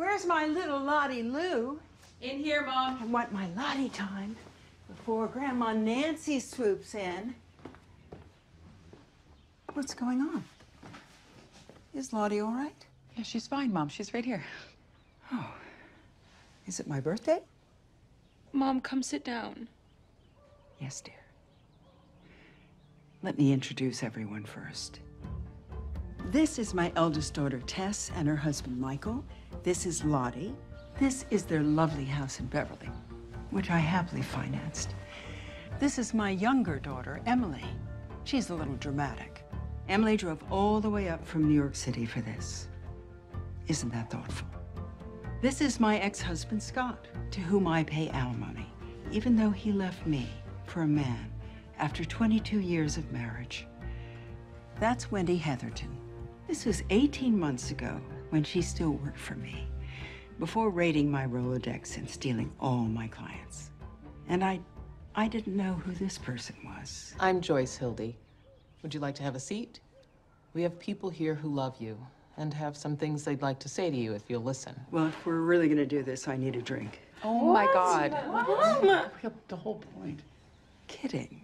Where's my little Lottie Lou? In here, Mom. I want my Lottie time before Grandma Nancy swoops in. What's going on? Is Lottie all right? Yeah, she's fine, Mom. She's right here. Oh. Is it my birthday? Mom, come sit down. Yes, dear. Let me introduce everyone first. This is my eldest daughter, Tess, and her husband, Michael. This is Lottie. This is their lovely house in Beverly, which I happily financed. This is my younger daughter, Emily. She's a little dramatic. Emily drove all the way up from New York City for this. Isn't that thoughtful? This is my ex-husband, Scott, to whom I pay alimony, even though he left me for a man after 22 years of marriage. That's Wendy Heatherton. This was 18 months ago when she still worked for me, before raiding my Rolodex and stealing all my clients. And I, I didn't know who this person was. I'm Joyce Hildy. Would you like to have a seat? We have people here who love you and have some things they'd like to say to you if you'll listen. Well, if we're really gonna do this, I need a drink. Oh my God. The whole point. Kidding.